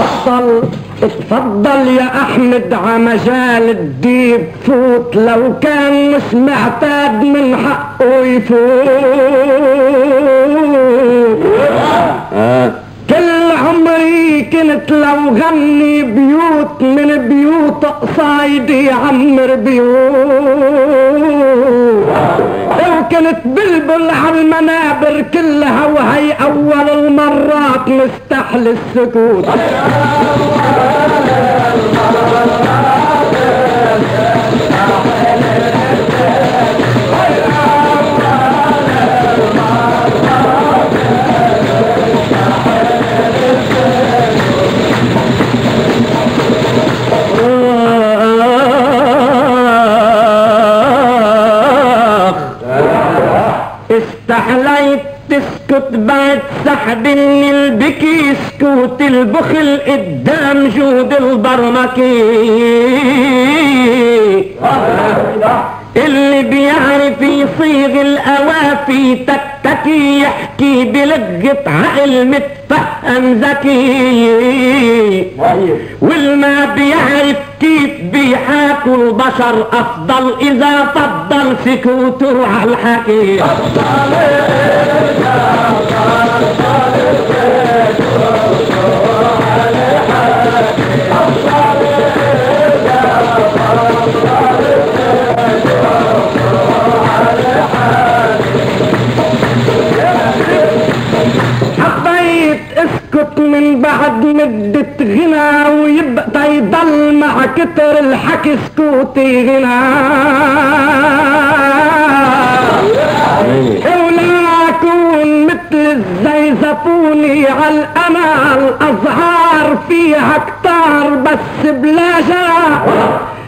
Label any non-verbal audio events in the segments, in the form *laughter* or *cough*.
اتفضل اتفضل يا أحمد عمجال الديب فوت لو كان مش معتاد من حقه يفوت. كل عمري كنت لو غني بيوت من بيوت قصايدي يعمر بيوت. لو كنت بلبل على المنابر كلها وهي أول المرات مستحل السكوت. سكوت البخل قدام جود البرمكي. اللي بيعرف يصيغ الأوافي تكتكي يحكي بلغة عقل متفهم ذكي. والما بيعرف كيف بيحاكوا البشر أفضل إذا فضل سكوته على الحكي. بعد مدة غنى ويبقى يضل مع كتر الحكي سكوتي غنى. ولا اكون مثل الزيزفوني عالامل أزهار فيها كتار بس بلا جاه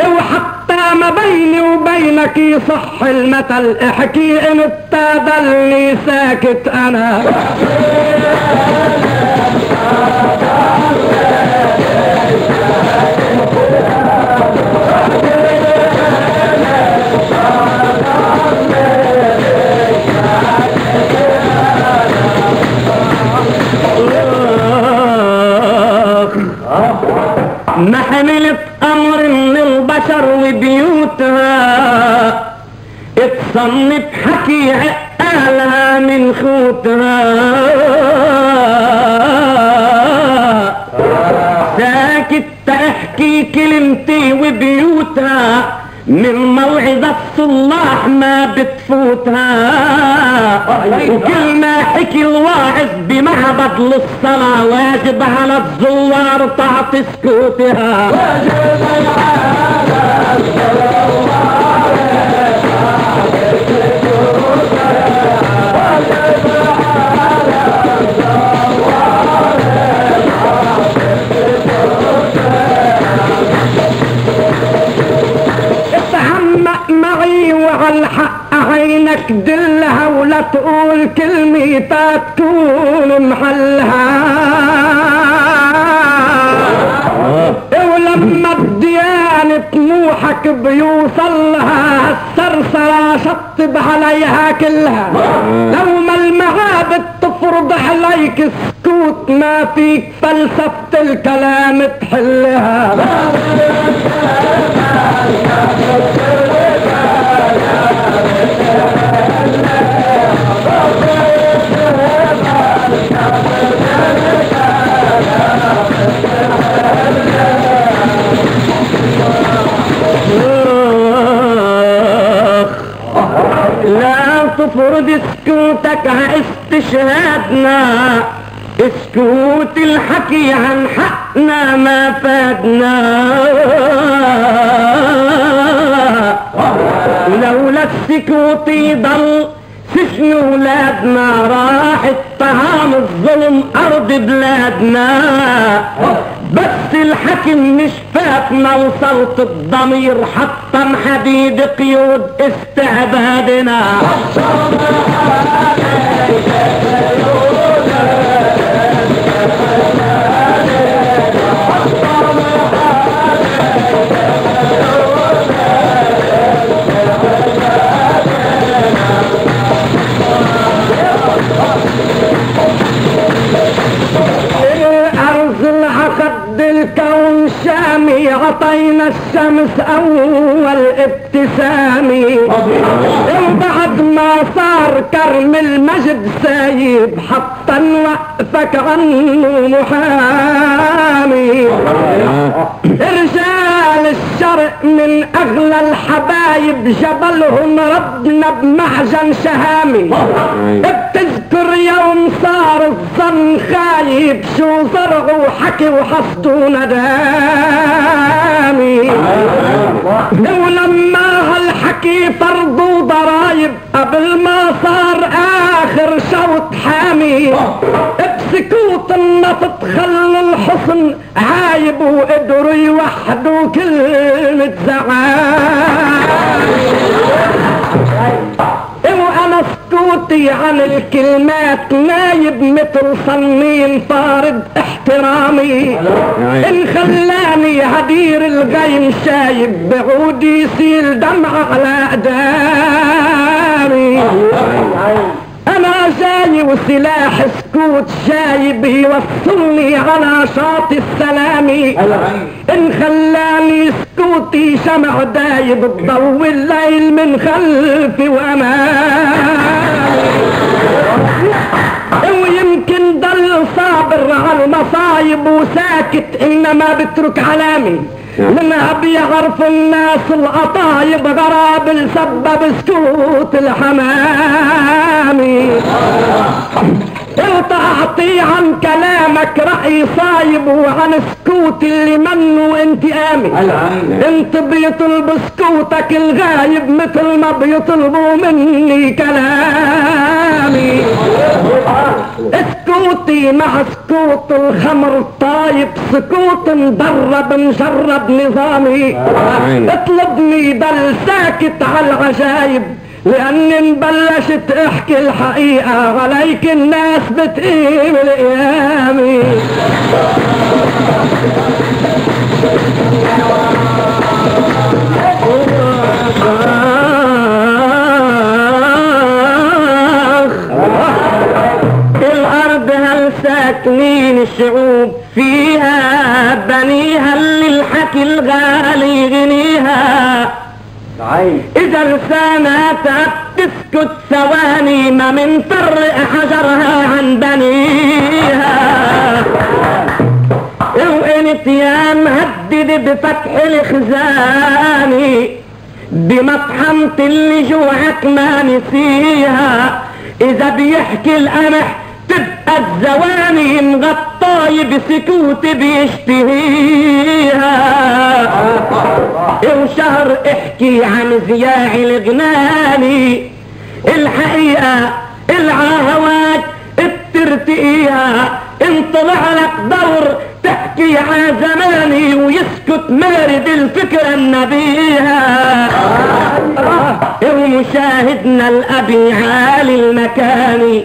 وحتى ما بيني وبينك يصح المثل احكي انت ضلني ساكت أنا. ما حملت أمر من البشر وبيوتها. اتصنف حكي عقالها من خوتها. تحكي كلمتي وبيوتها من موعظة الصلاح ما بتفوتها وكل ما حكي الواعظ بمعبد للصلاة واجب على الزوار تعطي سكوتها. تقول كلمة تكون محلها. ولما الديانة طموحك بيوصلها السرسرة شطب عليها كلها. لو ما المعابد تفرض عليك سكوت ما فيك فلسفة الكلام تحلها. *laughs* تفرض سكوتك استشهادنا سكوت الحكي عن حقنا ما فادنا. ولولا السكوت يضل سجن ولادنا راح اتهام الظلم أرض بلادنا. بس الحكم مش فاتنا وصلت الضمير حطم حديد قيود استعبادنا شامي عطينا الشمس أول ابتسامي وبعد ما صار كرم المجد سايب حتى نوقفك عنه محامي من اغلى الحبايب جبلهم ردنا بمعجن شهامي بتذكر يوم صار الظن خايب شو زرعوا وحكي وحصدوا ندامي ولما هالحكي فرضوا ضرايب قبل ما صار آخر شوط حامي. بسكوت النفط خلوا الحصن عايب وقدروا يوحدوا كلمة زعام وأنا سكوتي عن الكلمات نايب مثل صنين طارد احترامي. إن خلاني هدير الغيم شايب بعودي يسيل دمع على اقدامي أنا جاي وسلاح سكوت جايب يوصلني على شاطئ السلام. إن خلاني سكوتي شمع دايب بضوي الليل من خلفي وأمامي. ويمكن ضل صابر على المصايب وساكت إنما بترك علامي. منها بيعرف الناس القطايب غراب السبب سكوت الحمامي تعطي عن كلامك رأي صايب وعن سكوت اللي منه انتقامي انت بيطلب سكوتك الغايب مثل ما بيطلبوا مني كلامي سكوتي مع سكوت الخمر الطايب سكوت مدرب مجرب نظامي. اطلبني بل ساكت على العجايب لاني بلشت احكي الحقيقة عليك الناس بتقيم الايامي الغالي غنيها إذا لساناتها تسكت ثواني ما من فرق حجرها عن بنيها. وانت يا مهدد بفتح الخزاني بمطحنة اللي جوعك ما نسيها. إذا بيحكي القمح تبقى الزواني مغطاي بسكوت بيشتهيها. وشهر احكي عن زياع الغناني الحقيقة العهوات بترتقيها إن طلع لك دور تحكي عن زماني ويسكت مارد الفكرة النبيها. ومشاهدنا الأبي عالي المكاني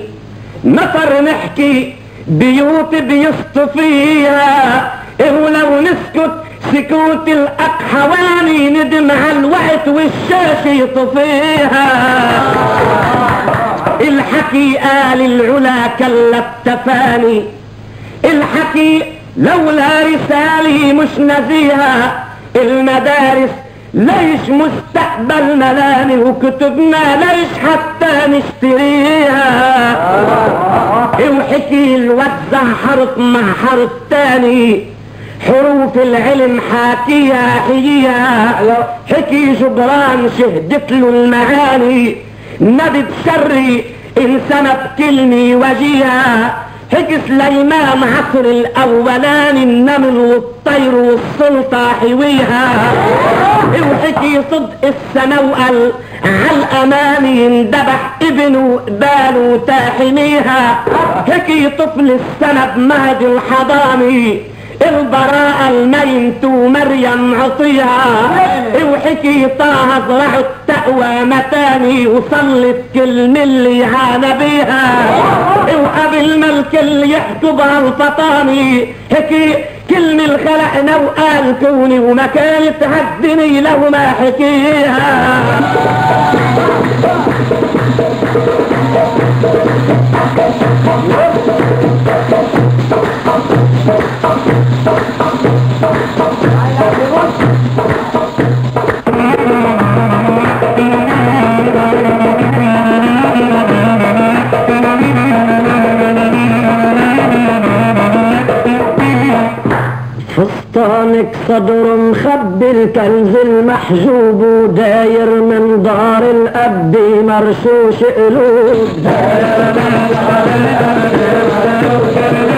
مطر نحكي بيوت بيصطفيها ولو نسكت سكوت الأق حواني ندم على الوقت والشاش يطفيها. الحكي قال العلا كلف تفاني الحكي لولا رسالي مش نزيها المدارس ليش مستقبل ملاني وكتبنا ليش حتى نشتريها. وحكي الوزع حرف مع حرف تاني. حروف العلم حاكيها حييها حكي جبران شهدت له المعاني. نبي بشري انسان بكلمي وجيها. حكي سليمان عصر الاولاني النمل والطير والسلطة حويها. وحكي صدق السنة وقال عالاماني اندبح ابنه باله تاحميها حكي طفل السنة بمهد الحضاني. البراءة الميمت ومريم عطيها وحكي طه زرع التقوى متاني وصلت كلمة اللي عانى بيها. وقبل ما الكل يحكوا بها الفطاني حكي كلمة خلقنا وقال كوني وما كانت هدني لو ما حكيها. فستانك صدر مخبي الكنز المحجوب وداير من دار الأب مرشوش قلوب داير من دار الأب مرشوش قلوب